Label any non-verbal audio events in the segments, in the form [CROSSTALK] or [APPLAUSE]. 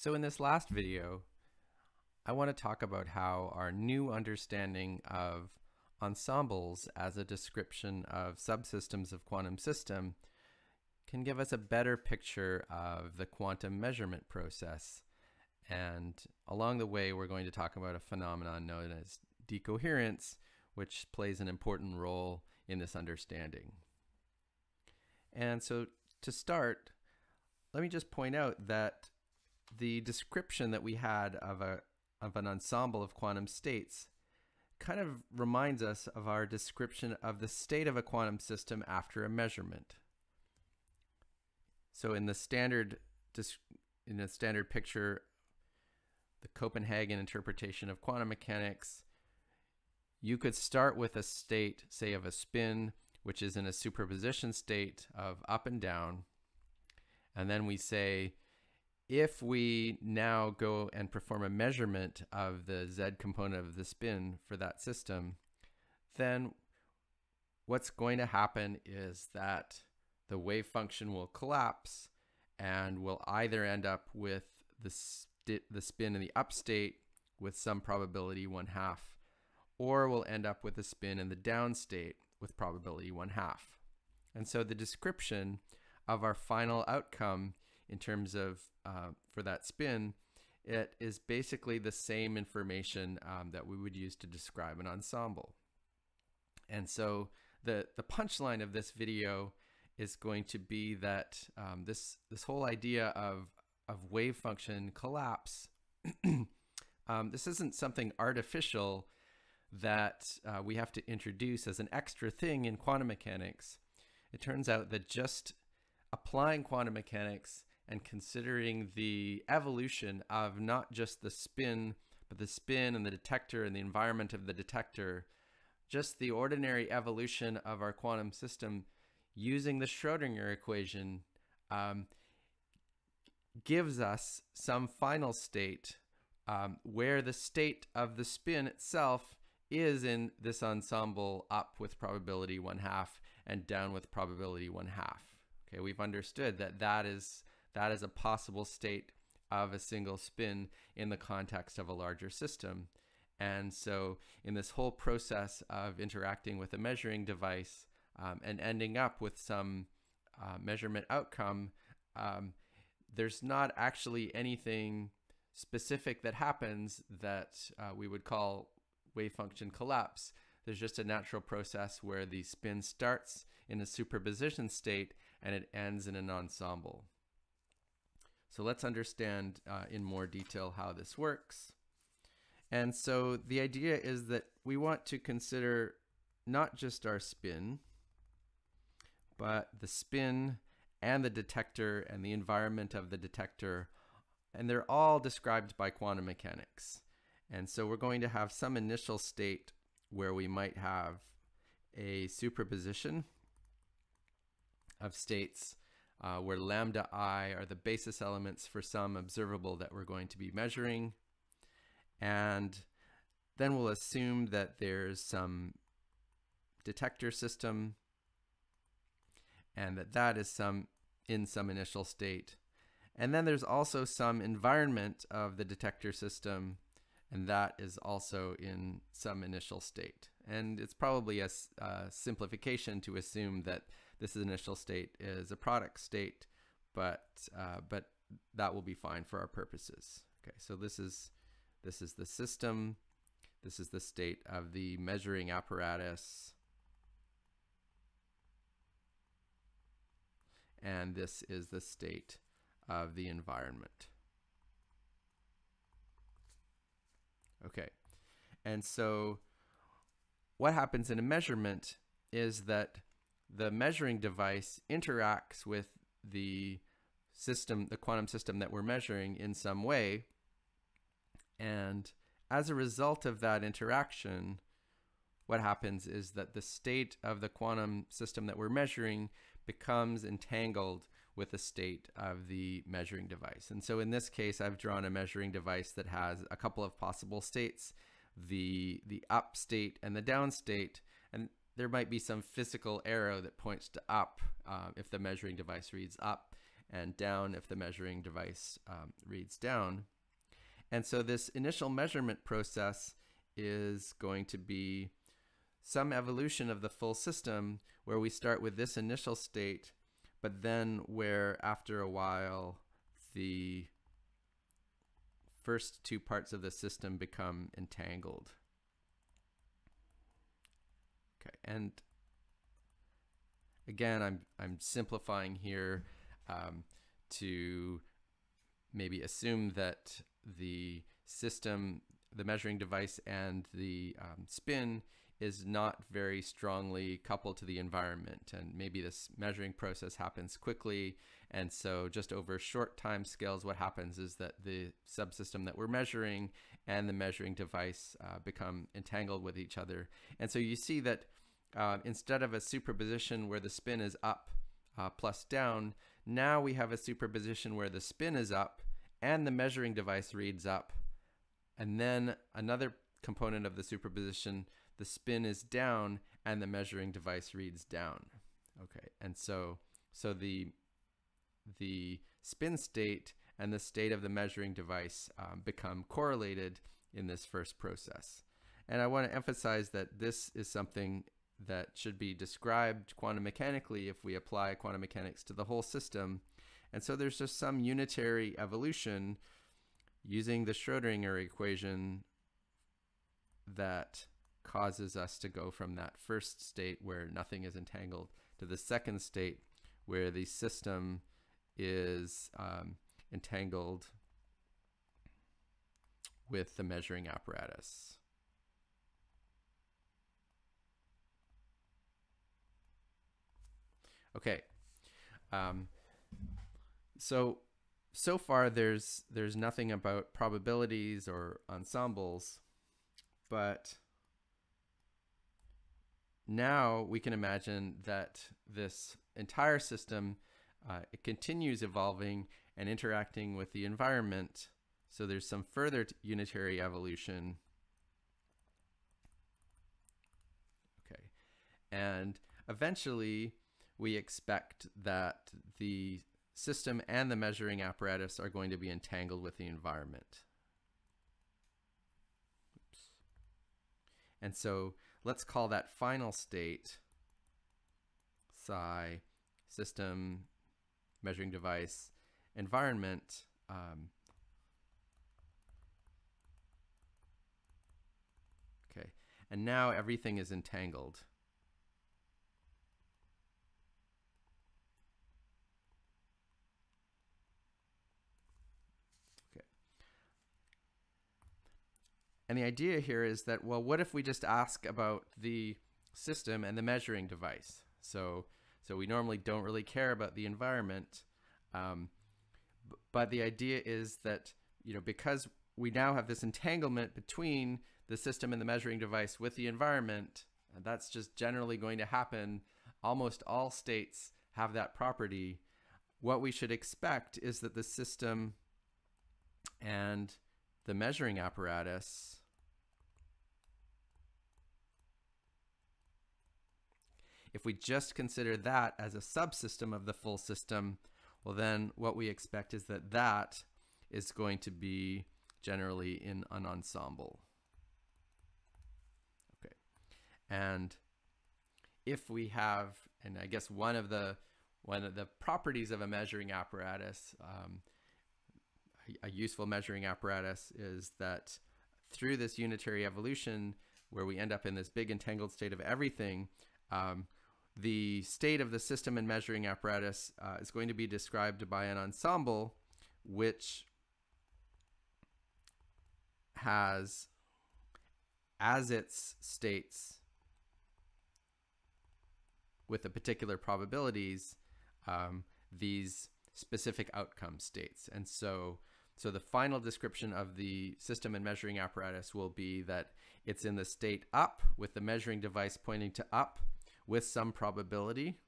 So in this last video, I want to talk about how our new understanding of ensembles as a description of subsystems of quantum system can give us a better picture of the quantum measurement process. And along the way, we're going to talk about a phenomenon known as decoherence, which plays an important role in this understanding. And so to start, let me just point out that the description that we had of a of an ensemble of quantum states kind of reminds us of our description of the state of a quantum system after a measurement. So in the standard in the standard picture, the Copenhagen interpretation of quantum mechanics, you could start with a state, say of a spin, which is in a superposition state of up and down. And then we say if we now go and perform a measurement of the z component of the spin for that system, then what's going to happen is that the wave function will collapse and we'll either end up with the, the spin in the up state with some probability one half, or we'll end up with a spin in the down state with probability one half. And so the description of our final outcome in terms of uh, for that spin, it is basically the same information um, that we would use to describe an ensemble. And so the, the punchline of this video is going to be that um, this, this whole idea of, of wave function collapse, [CLEARS THROAT] um, this isn't something artificial that uh, we have to introduce as an extra thing in quantum mechanics. It turns out that just applying quantum mechanics and considering the evolution of not just the spin, but the spin and the detector and the environment of the detector, just the ordinary evolution of our quantum system using the Schrodinger equation um, gives us some final state um, where the state of the spin itself is in this ensemble up with probability one half and down with probability one half. Okay, we've understood that that is that is a possible state of a single spin in the context of a larger system. And so in this whole process of interacting with a measuring device um, and ending up with some uh, measurement outcome, um, there's not actually anything specific that happens that uh, we would call wave function collapse. There's just a natural process where the spin starts in a superposition state and it ends in an ensemble. So let's understand uh, in more detail how this works. And so the idea is that we want to consider not just our spin, but the spin and the detector and the environment of the detector. And they're all described by quantum mechanics. And so we're going to have some initial state where we might have a superposition of states uh, where lambda i are the basis elements for some observable that we're going to be measuring. And then we'll assume that there's some detector system and that that is some in some initial state. And then there's also some environment of the detector system and that is also in some initial state. And it's probably a, a simplification to assume that this initial state is a product state, but uh, but that will be fine for our purposes. Okay, so this is this is the system. This is the state of the measuring apparatus. And this is the state of the environment. Okay, and so what happens in a measurement is that the measuring device interacts with the system, the quantum system that we're measuring in some way. And as a result of that interaction, what happens is that the state of the quantum system that we're measuring becomes entangled with the state of the measuring device. And so in this case, I've drawn a measuring device that has a couple of possible states, the, the up state and the down state. And there might be some physical arrow that points to up uh, if the measuring device reads up. and down if the measuring device um, reads down. And so this initial measurement process is going to be some evolution of the full system where we start with this initial state, but then where after a while the first two parts of the system become entangled. Okay, and again, I'm I'm simplifying here um, to maybe assume that the system, the measuring device, and the um, spin is not very strongly coupled to the environment. And maybe this measuring process happens quickly. And so, just over short time scales, what happens is that the subsystem that we're measuring and the measuring device uh, become entangled with each other. And so, you see that uh, instead of a superposition where the spin is up uh, plus down, now we have a superposition where the spin is up and the measuring device reads up. And then another component of the superposition the spin is down and the measuring device reads down. Okay, and so so the the spin state and the state of the measuring device um, become correlated in this first process. And I want to emphasize that this is something that should be described quantum mechanically if we apply quantum mechanics to the whole system. And so there's just some unitary evolution using the Schrodinger equation that causes us to go from that first state where nothing is entangled to the second state where the system is um, entangled with the measuring apparatus. Okay. Um, so so far there's there's nothing about probabilities or ensembles, but now we can imagine that this entire system uh, it continues evolving and interacting with the environment. So there's some further unitary evolution. Okay, and eventually we expect that the system and the measuring apparatus are going to be entangled with the environment. Oops. And so let's call that final state psi system measuring device environment um, okay. And now everything is entangled And the idea here is that, well, what if we just ask about the system and the measuring device? So, so we normally don't really care about the environment. Um, but the idea is that, you know, because we now have this entanglement between the system and the measuring device with the environment, that's just generally going to happen. Almost all states have that property. What we should expect is that the system and the measuring apparatus If we just consider that as a subsystem of the full system, well, then what we expect is that that is going to be generally in an ensemble. Okay. And if we have, and I guess one of the one of the properties of a measuring apparatus, um, a, useful measuring apparatus is that through this unitary evolution, where we end up in this big entangled state of everything, um, the state of the system and measuring apparatus uh, is going to be described by an ensemble which has as its states with the particular probabilities um, these specific outcome states. And so so the final description of the system and measuring apparatus will be that it's in the state up with the measuring device pointing to up with some probability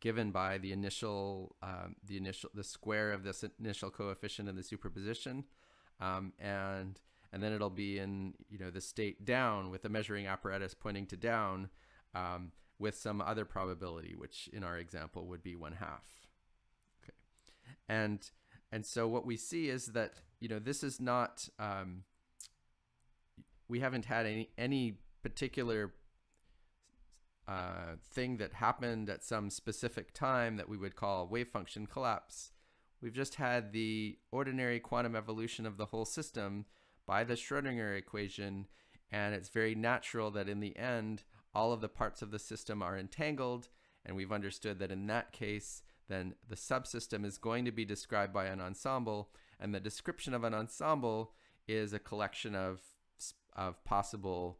given by the initial um, the initial the square of this initial coefficient in the superposition. Um, and and then it'll be in you know the state down with the measuring apparatus pointing to down um, with some other probability which in our example would be one half. Okay. And and so what we see is that you know this is not um, we haven't had any any particular uh, thing that happened at some specific time that we would call wave function collapse. We've just had the ordinary quantum evolution of the whole system by the Schrodinger equation, and it's very natural that in the end, all of the parts of the system are entangled, and we've understood that in that case, then the subsystem is going to be described by an ensemble, and the description of an ensemble is a collection of, of possible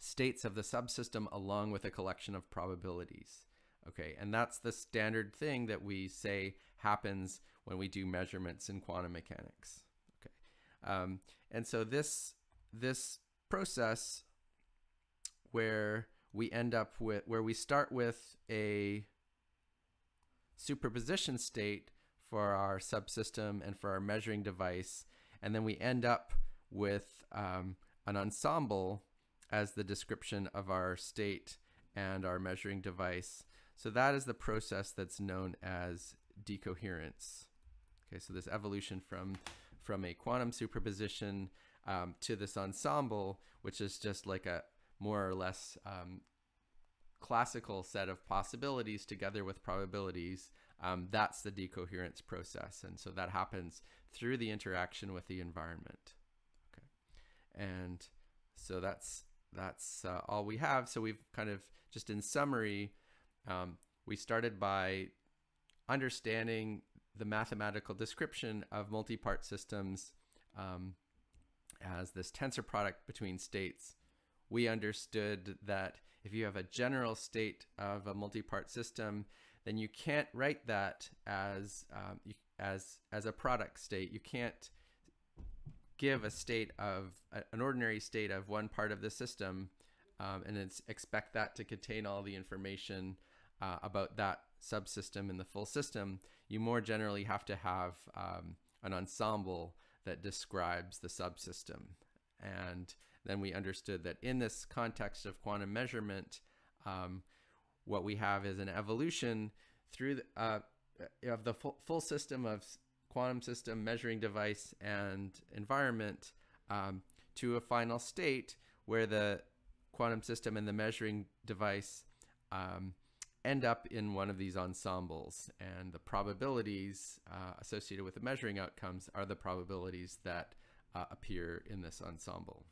states of the subsystem along with a collection of probabilities. Okay, and that's the standard thing that we say happens when we do measurements in quantum mechanics. Okay, um, and so this this process where we end up with where we start with a superposition state for our subsystem and for our measuring device, and then we end up with um, an ensemble as the description of our state and our measuring device. So that is the process that's known as decoherence. Okay, so this evolution from from a quantum superposition um, to this ensemble, which is just like a more or less um, classical set of possibilities together with probabilities, um, that's the decoherence process. And so that happens through the interaction with the environment. Okay. And so that's that's uh, all we have. So we've kind of just in summary, um, we started by understanding the mathematical description of multi-part systems um, as this tensor product between states. We understood that if you have a general state of a multi-part system, then you can't write that as um, as as a product state. You can't give a state of an ordinary state of one part of the system um, and it's expect that to contain all the information uh, about that subsystem in the full system, you more generally have to have um, an ensemble that describes the subsystem. And then we understood that in this context of quantum measurement, um, what we have is an evolution through the, uh, of the full, full system of quantum system, measuring device, and environment um, to a final state where the quantum system and the measuring device um, end up in one of these ensembles. And the probabilities uh, associated with the measuring outcomes are the probabilities that uh, appear in this ensemble.